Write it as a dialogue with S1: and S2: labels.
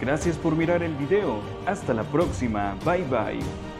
S1: Gracias por mirar el video. Hasta la próxima. Bye bye.